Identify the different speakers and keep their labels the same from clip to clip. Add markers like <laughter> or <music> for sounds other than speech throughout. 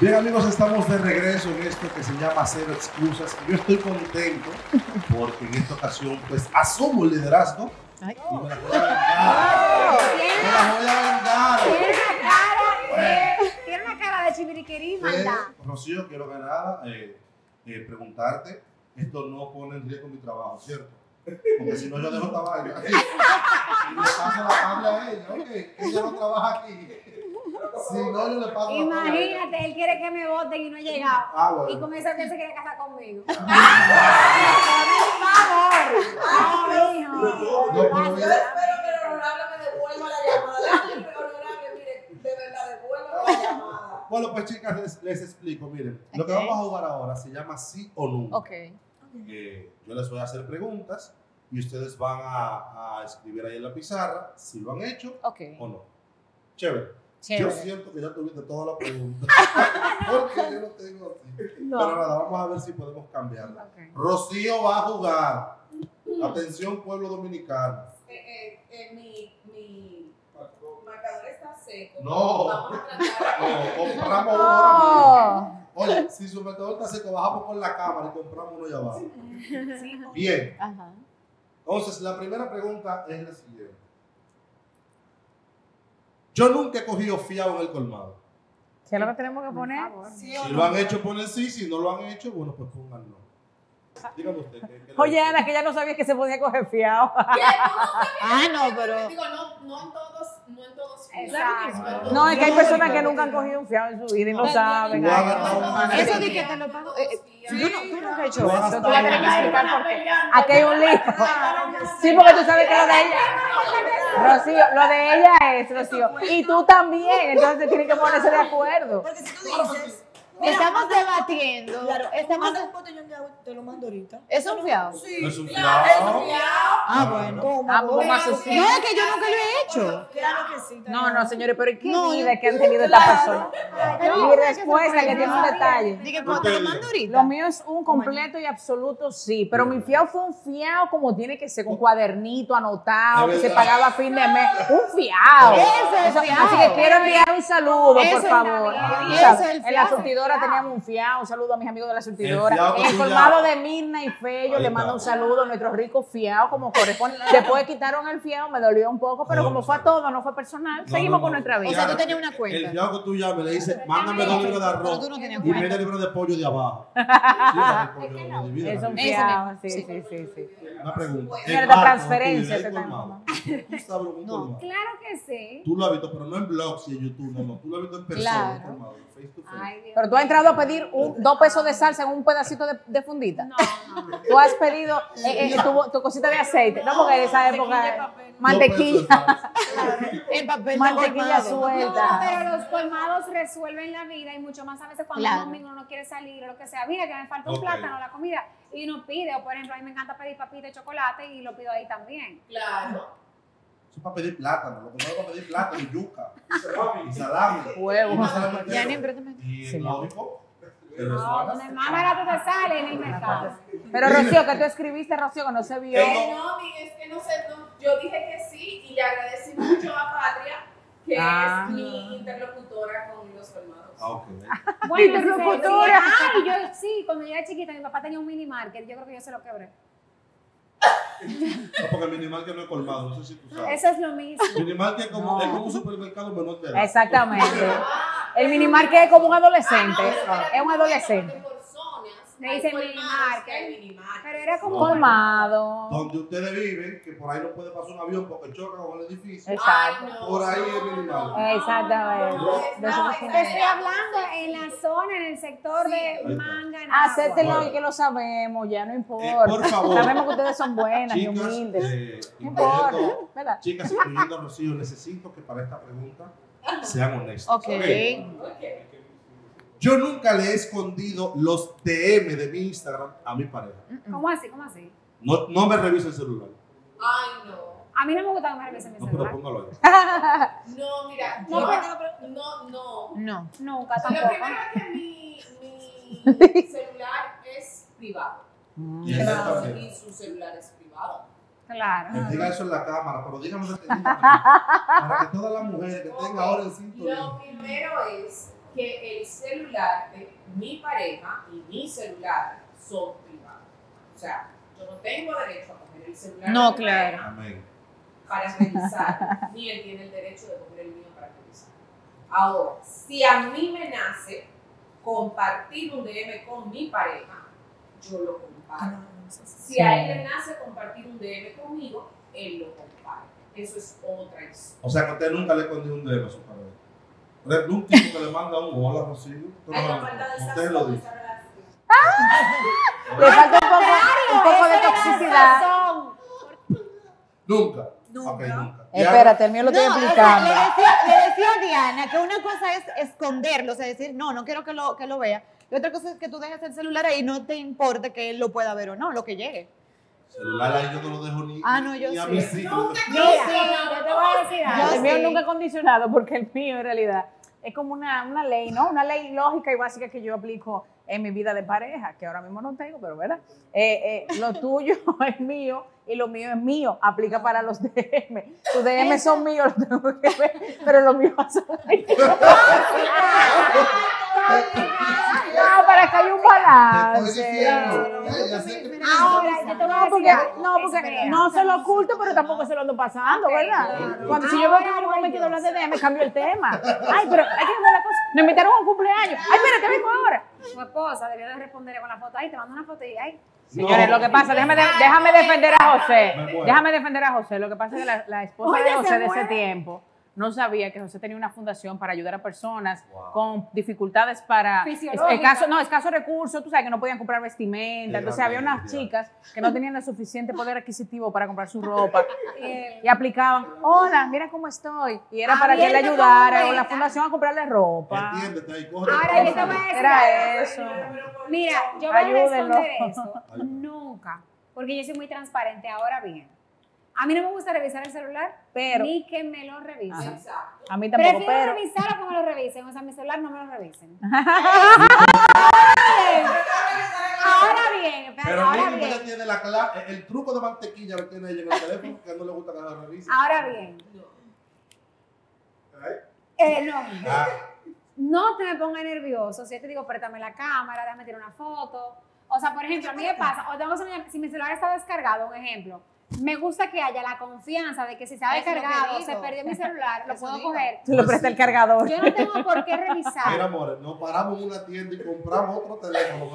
Speaker 1: Bien amigos, estamos de regreso en esto que se llama Cero Excusas. Yo estoy contento porque en esta ocasión pues asumo el liderazgo
Speaker 2: Ay.
Speaker 1: y me la voy a vengar. Me la voy a vengar.
Speaker 3: Tiene una cara de, chiviriquerí, maldad.
Speaker 1: Rocío, quiero que nada eh, eh, preguntarte, esto no pone en riesgo mi trabajo, ¿cierto? Porque si no yo dejo esta vaina. Y le paso la tabla a ella, ok, ella no trabaja aquí. Si no, yo le ella.
Speaker 3: Imagínate, él quiere que me voten y no he llegado.
Speaker 1: Ah, bueno.
Speaker 3: Y con que él se quiere casar conmigo. Por favor. No,
Speaker 4: Yo espero que el honorable me devuelva la llamada. Honorable, mire, de verdad, devuelva la llamada.
Speaker 1: Bueno, pues chicas, les, les explico. Miren, lo que vamos a jugar ahora se llama sí o no.
Speaker 2: Ok.
Speaker 1: Eh, yo les voy a hacer preguntas y ustedes van a, a escribir ahí en la pizarra si lo han hecho
Speaker 2: Ok.
Speaker 1: o no. Chévere. Yo
Speaker 2: Chévere.
Speaker 1: siento que ya tuviste toda la pregunta. <laughs> Porque yo no tengo así.
Speaker 2: No.
Speaker 1: Pero nada, vamos a ver si podemos cambiarla.
Speaker 3: Ok.
Speaker 1: Rocío va a jugar. Atención, pueblo dominicano.
Speaker 4: Eh, eh, eh, mi, mi marcador está seco.
Speaker 1: No.
Speaker 4: Vamos a. <laughs>
Speaker 1: No, compramos uno ahora mismo.
Speaker 2: Oh.
Speaker 1: Oye, si su marcador está seco, bajamos con la cámara y compramos uno allá abajo. Bien.
Speaker 2: Ajá.
Speaker 1: Entonces, la primera pregunta es la siguiente. Yo nunca he cogido fiado en el colmado.
Speaker 5: ¿Qué es lo que tenemos que poner?
Speaker 4: ¿Sí o
Speaker 1: Si
Speaker 4: no?
Speaker 1: lo han hecho, ponen sí. Si no lo han hecho, bueno, pues pongan no. Dígame usted. ¿qué-
Speaker 5: Oye? Ana, que ya <laughs> no sabía que se podía coger fiado.
Speaker 4: ¿Qué? ¿Tú no sabías?
Speaker 2: Ah, no, pero.
Speaker 4: Digo, no, no en todos, no en todos.
Speaker 3: Exacto.
Speaker 5: No, es que hay personas que nunca han cogido un fiado en su vida y no saben. No.
Speaker 2: Eso de que te lo pago. eh, Tú no, tú has hecho eso. Tú vas a tener que explicar por qué.
Speaker 5: Aquí hay un lío. Sí, porque tú sabes que lo de ella. Rocío, lo de ella es, Rocío. Y tú también. Entonces tienen que ponerse de acuerdo.
Speaker 6: Porque si tú dices,
Speaker 2: Estamos debatiendo.
Speaker 6: claro,
Speaker 2: Estamos.
Speaker 6: manda un agua, te lo mando ahorita.
Speaker 2: ¿Es un fiado?
Speaker 6: Sí.
Speaker 1: No es un
Speaker 4: Claro,
Speaker 1: fiado.
Speaker 4: es fiado.
Speaker 2: Ah, bueno.
Speaker 6: ¿Cómo?
Speaker 5: Ah, ¿cómo
Speaker 6: Claro
Speaker 5: así?
Speaker 2: No, es que yo nunca lo he hecho.
Speaker 6: Claro que sí.
Speaker 5: No, no, señores, pero ¿qué
Speaker 2: No,
Speaker 5: vida
Speaker 2: yo-
Speaker 5: que han tenido esta persona? Y respuesta que tiene un detalle.
Speaker 2: Dije, te lo mando ahorita.
Speaker 5: Lo mío es un completo y absoluto sí, pero mi fiado fue un fiado como tiene que ser, con cuadernito anotado, que se pagaba a fin de mes. Un.
Speaker 2: Ese es fiado.
Speaker 5: Así que quiero enviar un saludo, por favor. En la surtidora teníamos un fiado, un saludo a mis amigos de la surtidora. En el colmado
Speaker 1: ya-
Speaker 5: de Mirna y Fello le mando un saludo a nuestro rico fiado como corresponde. <laughs> Después quitaron el fiado, me dolió un poco, pero como fue
Speaker 1: sé.
Speaker 5: todo, no fue personal, seguimos con nuestra
Speaker 2: O
Speaker 5: vida.
Speaker 2: sea, tú tenías una cuenta.
Speaker 1: El fiado que tú llames le dices, mándame dos libros de arroz
Speaker 2: Pero no
Speaker 1: y
Speaker 2: cuenta.
Speaker 1: medio libro de pollo de abajo. <laughs> Sí, pollo divide,
Speaker 5: Es sí,
Speaker 2: sí.
Speaker 5: sí, sí, sí.
Speaker 1: Una pregunta.
Speaker 5: La
Speaker 1: barco,
Speaker 5: transferencia
Speaker 1: colmado. Tú sabes lo que
Speaker 2: No.
Speaker 3: Claro que sí.
Speaker 1: Tú lo has visto, pero no en blogs y en YouTube, no, no. Tú lo has visto en persona,
Speaker 2: Claro.
Speaker 1: en colmado, face to face.
Speaker 3: Ay, Dios
Speaker 5: Pero tú has entrado a pedir un, dos pesos de salsa en un pedacito de, de fundita.
Speaker 3: No, no.
Speaker 5: Tú has pedido eh, eh, tu, tu cosita de aceite, no porque en esa época mantequilla,
Speaker 1: Dos pesos
Speaker 2: El papel
Speaker 5: mantequilla
Speaker 2: colmado.
Speaker 3: No,
Speaker 5: suelta.
Speaker 3: pero los colmados resuelven la vida y mucho más a veces cuando
Speaker 2: Claro.
Speaker 3: un domingo uno no quiere salir o lo que sea. Mira que me falta un
Speaker 1: Ok.
Speaker 3: plátano, la comida. Y uno pide, o por ejemplo, a mí me encanta pedir papita y chocolate y lo pido ahí también.
Speaker 4: Claro.
Speaker 1: Eso es para pedir plátano. Lo que no es para pedir plátano y yuca. Y salami. <laughs>
Speaker 5: Huevo.
Speaker 1: Y
Speaker 2: Ya, ni.
Speaker 1: Y
Speaker 5: Sí,
Speaker 1: el lógico.
Speaker 3: No, donde más barato te sale en el mercado.
Speaker 5: Pero Rocío, que tú escribiste, Rocío, que no se vio.
Speaker 4: Eh, no, mi- es que no sé, no, yo dije que sí y le agradecí mucho a Patria, que
Speaker 5: Ah.
Speaker 4: es mi interlocutora con los colmados.
Speaker 1: Ah, ok.
Speaker 3: Bueno,
Speaker 5: Interlocutora.
Speaker 3: sí, yo sí, cuando yo era chiquita, mi papá tenía un mini market. Yo creo que yo se lo quebré.
Speaker 1: No, porque el minimal que no es colmado, no sé si tú sabes.
Speaker 3: Eso es lo mismo.
Speaker 1: Minimal que es como,
Speaker 5: No.
Speaker 1: es como un supermercado menor de edad.
Speaker 5: Exactamente.
Speaker 4: Ah, <laughs>
Speaker 5: El minimar que es como un
Speaker 4: ah,
Speaker 5: adolescente.
Speaker 4: no, pero
Speaker 5: Es un adolescente.
Speaker 3: Le dicen minimarket.
Speaker 4: minimarket.
Speaker 3: Pero era como.
Speaker 5: Colmado.
Speaker 1: Donde ustedes viven, que por ahí no puede pasar un avión porque choca con el edificio.
Speaker 5: Exacto.
Speaker 4: Ay, no,
Speaker 1: Por ahí es minimal.
Speaker 4: no,
Speaker 5: Exactamente.
Speaker 3: Te estoy hablando en la zona, en el sector
Speaker 4: Sí.
Speaker 3: de manga. en
Speaker 5: Hacértelo
Speaker 3: agua.
Speaker 5: y que lo sabemos, ya no
Speaker 1: Eh,
Speaker 5: importa.
Speaker 1: por favor.
Speaker 5: Sabemos que ustedes son buenas y humildes.
Speaker 1: eh,
Speaker 5: No importa,
Speaker 1: chicas, incluyendo a Rocío, necesito que para esta pregunta sean honestos.
Speaker 2: Ok.
Speaker 1: Yo nunca le he escondido los DM de mi Instagram a mi pareja.
Speaker 3: ¿Cómo así? ¿Cómo así?
Speaker 1: No, no me revisa el celular.
Speaker 4: Ay, no.
Speaker 3: A mí no me gusta que me revisen mi
Speaker 1: No, pero
Speaker 3: celular.
Speaker 1: póngalo ahí. <laughs>
Speaker 4: No, mira,
Speaker 3: No,
Speaker 4: yo-
Speaker 3: pero-
Speaker 4: no, no.
Speaker 2: No.
Speaker 3: Nunca
Speaker 4: La
Speaker 3: tampoco.
Speaker 4: primera es que mi, mi <laughs> celular es privado.
Speaker 1: Y
Speaker 4: Y
Speaker 1: exactamente.
Speaker 4: su celular es privado.
Speaker 3: Claro.
Speaker 1: Me diga eso en la cámara, pero dígame detenidamente, <laughs> para que todas las mujeres que tengan ahora en sintonía.
Speaker 4: Lo primero es
Speaker 7: que el celular de mi pareja y mi celular son privados. O sea, yo no tengo derecho a coger el celular
Speaker 2: No,
Speaker 7: de mi
Speaker 2: claro.
Speaker 7: pareja
Speaker 1: Amén.
Speaker 7: para revisar, <laughs> ni él tiene el derecho de coger el mío para revisar. Ahora, si a mí me nace compartir un DM con mi pareja, yo lo comparto. Si a él le nace compartir un DM conmigo, él lo comparte. Eso es otra historia.
Speaker 1: O sea que usted nunca le escondió un dedo a su pareja. Ejemplo, un tipo que le manda un hola Rocío. usted
Speaker 4: Hay
Speaker 1: no
Speaker 4: una
Speaker 1: lo-
Speaker 4: falta de
Speaker 1: Usted lo
Speaker 4: sazón en
Speaker 1: dice.
Speaker 4: esa relación.
Speaker 5: Le falta un poco, un poco de toxicidad.
Speaker 1: Nunca.
Speaker 6: Nunca.
Speaker 1: Ok, nunca.
Speaker 5: Espérate, el mío lo estoy
Speaker 2: No, o sea,
Speaker 5: explicando.
Speaker 2: le, decía, le decía a Diana que una cosa es esconderlo, o sea, decir, no, no quiero que lo, que lo vea. Y otra cosa es que tú dejes el celular ahí y no te importe que él lo pueda ver o no, lo que llegue.
Speaker 1: Celular ahí yo no lo dejo ni,
Speaker 2: Ah, no, yo
Speaker 1: ni a
Speaker 2: sí.
Speaker 1: mis hijos.
Speaker 3: Mira, yo te voy a decir algo.
Speaker 5: el mío
Speaker 2: sí.
Speaker 5: nunca condicionado porque el mío en realidad es como una, una ley, ¿no? Una ley lógica y básica que yo aplico en mi vida de pareja, que ahora mismo no tengo, pero ¿verdad? Eh, eh, lo tuyo <laughs> es mío y lo mío es mío. Aplica para los DM. Tus DM son míos, los tengo que ver, pero los míos son míos. <laughs> No, para que haya un balance.
Speaker 1: eh,
Speaker 3: Ahora, yo te voy a
Speaker 5: No,
Speaker 3: decir
Speaker 5: porque, no, porque
Speaker 3: Espera.
Speaker 5: no se lo oculto, pero tampoco se lo ando pasando, ¿verdad? Cuando si yo veo que en un momento hablar de DM, cambio el tema. Ay, pero hay que cambiar la cosa. Nos invitaron a un cumpleaños. Ay, espérate, vengo ahora.
Speaker 3: Tu esposa debió de responderle con la foto. Ay, te mando una foto y ay.
Speaker 5: Señores,
Speaker 1: No.
Speaker 5: lo que pasa, déjame, déjame defender a José.
Speaker 1: Me.
Speaker 5: Déjame defender a José. Lo que pasa es que la, la esposa
Speaker 3: Oye,
Speaker 5: de José de ese tiempo no sabía que José tenía una fundación para ayudar a personas
Speaker 1: Wow.
Speaker 5: con dificultades para
Speaker 3: Fisiológicas.
Speaker 5: escaso, no, escasos recursos, tú sabes que no podían comprar vestimenta. Entonces había unas chicas que no tenían el suficiente poder adquisitivo para comprar su ropa <laughs> y aplicaban, hola, mira cómo estoy. Y era para que él le ayudara con la fundación a comprarle ropa.
Speaker 1: Ahí, coge.
Speaker 3: Ahora yo te voy a decir
Speaker 5: Era eso.
Speaker 3: Mira, yo voy a responder eso. <laughs> Nunca. Porque yo soy muy transparente. Ahora bien, a mí no me gusta revisar el celular,
Speaker 5: Pero-
Speaker 3: ni que me lo revisen.
Speaker 7: Exacto.
Speaker 5: A mí tampoco,
Speaker 3: Prefiero
Speaker 5: pero.
Speaker 3: revisar o que me lo revisen. O sea, mi celular no me lo revisen. <laughs> Ahora bien,
Speaker 1: Pero
Speaker 3: ahora
Speaker 1: mínimo ella
Speaker 3: bien.
Speaker 1: tiene la cla- el truco de mantequilla lo tiene ella en el teléfono que no le gusta que la revise.
Speaker 3: Ahora bien. Eh, no.
Speaker 1: Ah,
Speaker 3: no te me pongas nervioso. Si yo te digo, préstame la cámara, déjame tirar una foto. O sea, por ejemplo, a mí me pasa, o tengo si mi celular está descargado, un ejemplo, me gusta que haya la confianza de que si
Speaker 2: lo que
Speaker 3: descargado, se perdió mi celular, lo puedo
Speaker 2: digo.
Speaker 3: coger.
Speaker 5: Tú le prestas el cargador.
Speaker 3: Yo no tengo por qué
Speaker 1: Mira,
Speaker 3: revisar.
Speaker 1: amores, nos paramos en una tienda y compramos otro teléfono.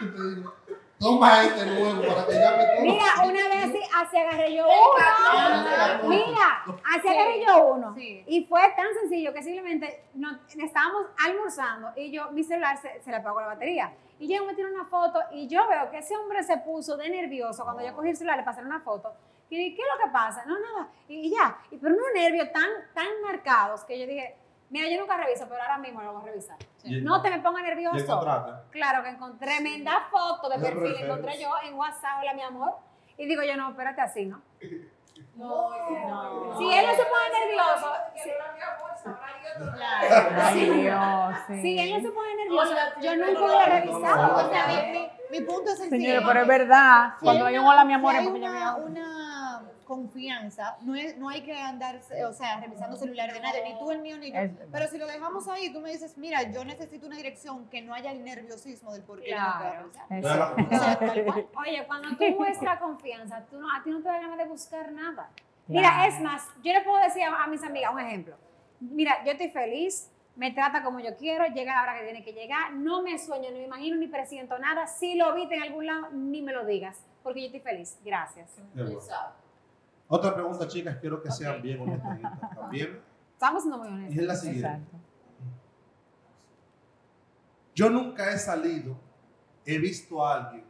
Speaker 1: Y <laughs> te digo, Toma este nuevo para que llame todo.
Speaker 3: Mira, una vez así, así agarré yo uno. Mira, así agarré yo uno.
Speaker 2: Sí.
Speaker 3: Y fue tan sencillo que simplemente no, estábamos almorzando y yo, mi celular se, se le apagó la batería. Y yo me tiré una foto y yo veo que ese hombre se puso de nervioso cuando yo cogí el celular para hacer una foto. Y dije, ¿qué es lo que pasa? No, nada. Y, y ya. Y, pero unos nervios tan, tan marcados que yo dije, mira, yo nunca reviso, pero ahora mismo lo voy a revisar. No te me pongas nervioso. Claro que encontré tremenda foto de perfil, encontré yo en WhatsApp, hola mi amor. Y digo yo, no, espérate así, ¿no?
Speaker 7: No, no.
Speaker 3: Si él no se pone nervioso, si,
Speaker 5: Ay, Dios, sí.
Speaker 3: si él no se pone nervioso, yo nunca lo he revisado.
Speaker 2: O sea, mi, mi- punto es sencillo.
Speaker 5: Señores, pero es verdad.
Speaker 2: Si
Speaker 5: Cuando hay un
Speaker 2: una-
Speaker 5: hola, mi amor,
Speaker 2: si
Speaker 5: es ya
Speaker 2: una, una confianza, no, es, no hay que andar, o sea, revisando celulares de nadie, ni tú el mío ni yo.
Speaker 5: Es.
Speaker 2: Pero si lo dejamos ahí, tú me dices, mira, yo necesito una dirección que no haya el nerviosismo del por qué no
Speaker 3: Claro.
Speaker 2: revisar.
Speaker 5: Exacto.
Speaker 2: O sea, tal cual.
Speaker 3: Oye, cuando tú <laughs> muestras confianza, tú no, a ti no te da ganas de buscar nada. Mira,
Speaker 5: Claro.
Speaker 3: es más, yo le puedo decir a, a mis amigas un ejemplo. Mira, yo estoy feliz, me trata como yo quiero, llega la hora que tiene que llegar, no me sueño, no me imagino, ni presiento nada. Si lo viste en algún lado, ni me lo digas, porque yo estoy feliz. Gracias.
Speaker 1: Otra pregunta, chicas, quiero que sean bien honestas también.
Speaker 3: Estamos siendo muy
Speaker 1: Y
Speaker 3: honestos.
Speaker 1: es la siguiente.
Speaker 5: Exacto.
Speaker 1: Yo nunca he salido, he visto a alguien,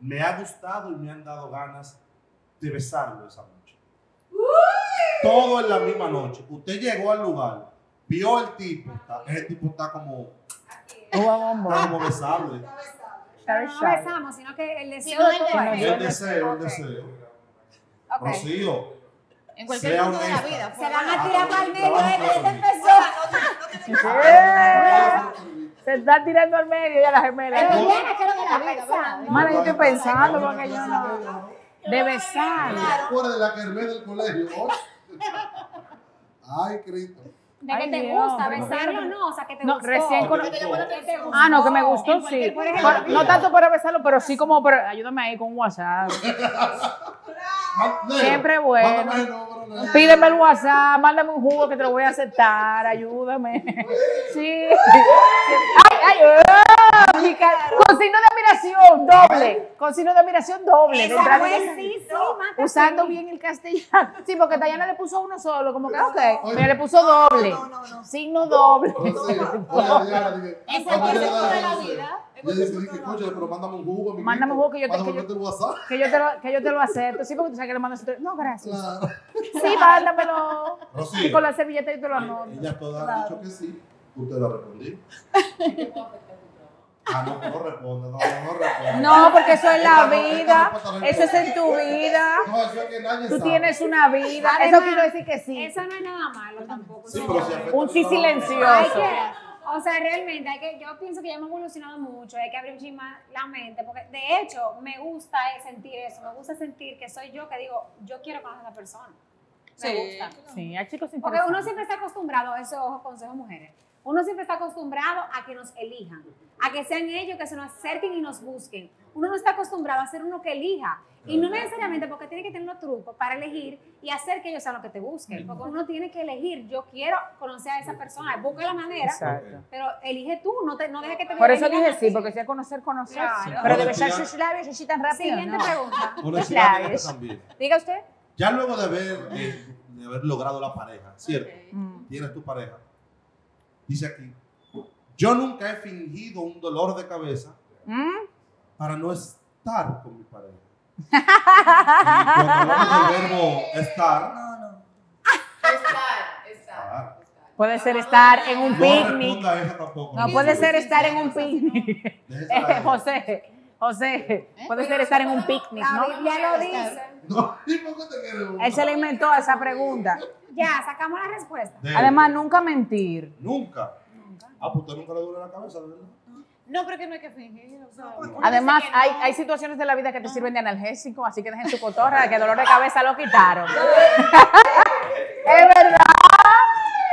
Speaker 1: me ha gustado y me han dado ganas de besarlo esa noche. Todo en la misma noche. Usted llegó al lugar, vio el tipo, está- ese tipo está como, está como besable.
Speaker 3: Pero no besamos, sino que el deseo de
Speaker 2: el
Speaker 3: todo
Speaker 2: deseo.
Speaker 1: El deseo, el
Speaker 3: Ok.
Speaker 1: deseo.
Speaker 3: Ok.
Speaker 1: Rocío,
Speaker 2: En cualquier punto de la vida.
Speaker 3: Se van a tirar para el medio, este, empezó.
Speaker 5: Se está tirando al medio ya la gemela.
Speaker 3: Pero
Speaker 2: Pero
Speaker 3: Diana, ¿qué es lo que
Speaker 2: la
Speaker 3: está
Speaker 2: vida,
Speaker 3: pensando?
Speaker 5: Mana, yo estoy pensando porque yo no. De besar.
Speaker 1: ¿Te acuerdas de la kermés del colegio? Ay, Cristo.
Speaker 3: De
Speaker 5: Ay,
Speaker 3: que te
Speaker 5: Dios,
Speaker 3: gusta, besarlo no, o sea, que te
Speaker 5: No,
Speaker 3: gustó.
Speaker 5: recién con-
Speaker 3: Que te llamó la atención.
Speaker 5: Ah, no, que me gustó, sí.
Speaker 3: por ejemplo,
Speaker 5: no tanto para besarlo, pero sí como, para, ayúdame ahí con WhatsApp. <laughs> Siempre bueno. Pídeme el WhatsApp, mándame un jugo que te lo voy a aceptar, ayúdame. Sí. Ay, ay, oh, mi con signo de admiración doble, con signo de admiración doble. de
Speaker 3: Esa fue, sí, sí,
Speaker 5: Usando bien el castellano. Sí, porque Tayana le puso uno solo, como que, ok, pero le puso doble.
Speaker 6: No, no, no.
Speaker 5: Signo doble.
Speaker 1: Pero sí, oye, Diana, dije,
Speaker 2: Ese
Speaker 1: cuando
Speaker 2: es el
Speaker 1: yo
Speaker 2: concepto
Speaker 1: le
Speaker 2: de la vida.
Speaker 1: Yo dije, pero mándame un jugo.
Speaker 5: Mándame un jugo que yo te- que yo-
Speaker 1: el WhatsApp.
Speaker 5: Que yo, te lo, que yo te lo acepto. Sí, porque tú sabes que le mandas. No, gracias.
Speaker 1: Claro.
Speaker 5: Sí, mándamelo.
Speaker 1: Rocío,
Speaker 5: Y con la servilleta y te lo anoto.
Speaker 1: ella toda ha dicho que sí. Usted la respondí. Ah, no, no responde, no, no responde.
Speaker 5: No, porque eso es la vida. Eso es en tu vida.
Speaker 1: No, eso es que nadie
Speaker 5: Tú
Speaker 1: sabe.
Speaker 5: tienes una vida. Eso quiere decir que sí.
Speaker 3: Eso no es nada malo tampoco.
Speaker 1: Sí, pero si
Speaker 5: Un sí.
Speaker 3: Hay
Speaker 5: silencioso.
Speaker 3: que, o sea, realmente, hay que, yo pienso que ya hemos evolucionado mucho, hay que abrir un más la mente, porque de hecho me gusta sentir eso, me gusta sentir que soy yo que digo, yo quiero conocer a esa persona. Me
Speaker 2: Sí.
Speaker 3: gusta.
Speaker 5: Sí, hay chicos
Speaker 3: Porque uno siempre está acostumbrado, eso ojo, consejo mujeres, uno siempre está acostumbrado a que nos elijan, a que sean ellos que se nos acerquen y nos busquen. Uno no está acostumbrado a ser uno que elija. Y no necesariamente porque tiene que tener los trucos para elegir y hacer que ellos sean los que te busquen. Porque uno tiene que elegir, yo quiero conocer a esa persona, busca la manera,
Speaker 5: Exacto.
Speaker 3: pero elige tú, no, te, no dejes que te
Speaker 5: Por eso dije sí, porque si es conocer, conocer.
Speaker 3: Claro.
Speaker 5: Pero de besar sus labios así tan rápido.
Speaker 3: Siguiente
Speaker 5: no.
Speaker 3: pregunta.
Speaker 1: Honestidad,
Speaker 5: labios.
Speaker 1: también.
Speaker 5: Diga usted.
Speaker 1: Ya luego de haber, eh, de haber logrado la pareja, ¿cierto?
Speaker 5: Mm.
Speaker 1: Tienes tu pareja. Dice aquí, yo nunca he fingido un dolor de cabeza
Speaker 5: Mm.
Speaker 1: para no estar con mi pareja. <laughs> y cuando hablamos del verbo estar,
Speaker 6: No, no.
Speaker 7: Estar, estar. Estar.
Speaker 5: Puede ser estar en un
Speaker 1: no
Speaker 5: picnic.
Speaker 1: tampoco.
Speaker 5: No, puede ser estar en un picnic. <laughs> José, José, puede ser estar en un picnic, ¿no?
Speaker 3: Biblia lo dice.
Speaker 1: No, ¿y por qué te quieres
Speaker 5: Él se le inventó esa pregunta.
Speaker 3: Ya, sacamos la respuesta.
Speaker 1: De-
Speaker 5: Además, nunca mentir.
Speaker 1: Nunca. Ah, pues usted nunca le duele la cabeza, ¿de verdad?
Speaker 2: No, pero que no hay que fingir. O sea, uno
Speaker 5: Además, hay,
Speaker 2: no.
Speaker 5: hay situaciones de la vida que te sirven de analgésico, así que dejen su cotorra, que dolor de cabeza lo quitaron. <laughs> es verdad.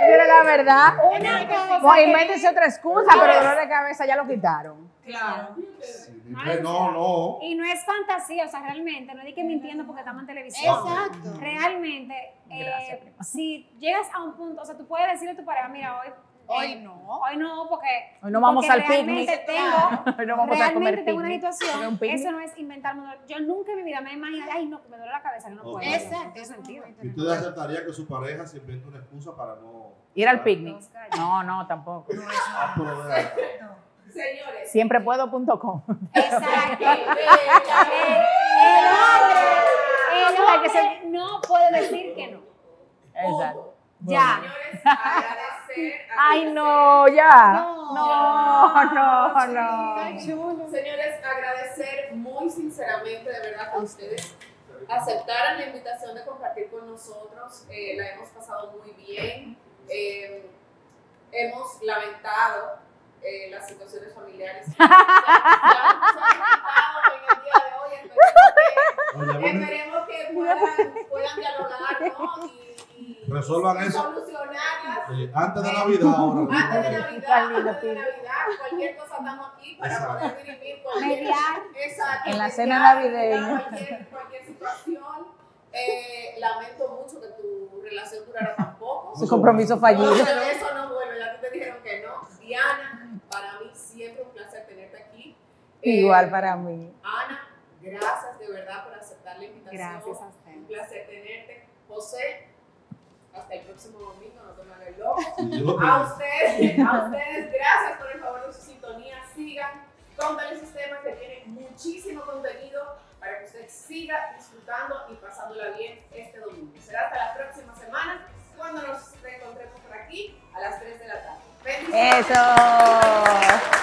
Speaker 5: Pero la verdad.
Speaker 3: Una cosa
Speaker 5: No,
Speaker 3: que-
Speaker 5: invéntense otra excusa, pero dolor de cabeza ya lo quitaron.
Speaker 6: Claro.
Speaker 1: Sí, no, no.
Speaker 3: Y no es fantasía, o sea, realmente, no es de que mintiendo porque estamos en televisión.
Speaker 2: Exacto.
Speaker 3: Realmente, eh,
Speaker 5: Gracias,
Speaker 3: si llegas a un punto, o sea, tú puedes decirle a tu pareja, mira, hoy,
Speaker 2: Hoy
Speaker 3: eh,
Speaker 2: no.
Speaker 3: hoy no, porque,
Speaker 5: Hoy no vamos al
Speaker 3: realmente
Speaker 5: picnic. <laughs>
Speaker 3: tengo,
Speaker 5: Hoy no vamos a
Speaker 3: realmente
Speaker 5: comer
Speaker 3: tengo una
Speaker 5: picnic. ¿Comer
Speaker 3: situación, eso no es inventarme, dolor. yo nunca en mi vida me he imaginado, ay, no, que me duele la cabeza, que no
Speaker 1: Ok.
Speaker 3: puedo.
Speaker 2: Exacto.
Speaker 3: No sentido.
Speaker 1: ¿Y usted aceptaría que su pareja se invente una excusa para no...
Speaker 5: Ir al picnic. No, no, tampoco.
Speaker 1: Ah, pero vea acá.
Speaker 7: Señores.
Speaker 5: Siemprepuedo.com.
Speaker 3: Exacto. <laughs> El hombre, el hombre no puede decir que no.
Speaker 5: Exacto.
Speaker 3: Ya.
Speaker 7: Señores, agradecer.
Speaker 5: Ay, no, ya.
Speaker 2: No.
Speaker 5: No, no, no.
Speaker 2: Ay, chulo.
Speaker 7: Señores, agradecer muy sinceramente, de verdad, que ustedes aceptaran la invitación de compartir con nosotros. Eh, la hemos pasado muy bien. Eh, hemos lamentado eh, las situaciones familiares. se han presentado en el día de hoy. Esperemos que- Esperemos que puedan, puedan dialogar ¿no? y-
Speaker 1: Resuelvan eso.
Speaker 7: solucionarlas.
Speaker 1: eh, antes de Navidad ahora.
Speaker 7: Antes de. Navidad, antes de Navidad, cualquier cosa estamos aquí para
Speaker 1: Exacto.
Speaker 7: poder dirimir cualquier. Exacto,
Speaker 5: En la cena navideña.
Speaker 7: Cualquier, cualquier situación. Eh, lamento mucho que tu relación durara tan poco.
Speaker 5: Su compromiso fallido.
Speaker 7: No, pero eso no vuelve, ya te dijeron que no. Diana, para mí siempre un placer tenerte aquí. Eh,
Speaker 5: Igual para mí.
Speaker 7: Ana, gracias de verdad por aceptar la invitación.
Speaker 3: Gracias a
Speaker 7: Un
Speaker 3: ustedes.
Speaker 7: placer tenerte. José, hasta el próximo domingo, no te me hagas loco.
Speaker 1: Sí, yo-
Speaker 7: A ustedes, a ustedes, gracias por el favor de su sintonía. Sigan con Telesistema que tiene muchísimo contenido para que usted siga disfrutando y pasándola bien este domingo. Será hasta la próxima semana cuando nos reencontremos por aquí a las 3 de la tarde. Bendiciones.
Speaker 5: Eso.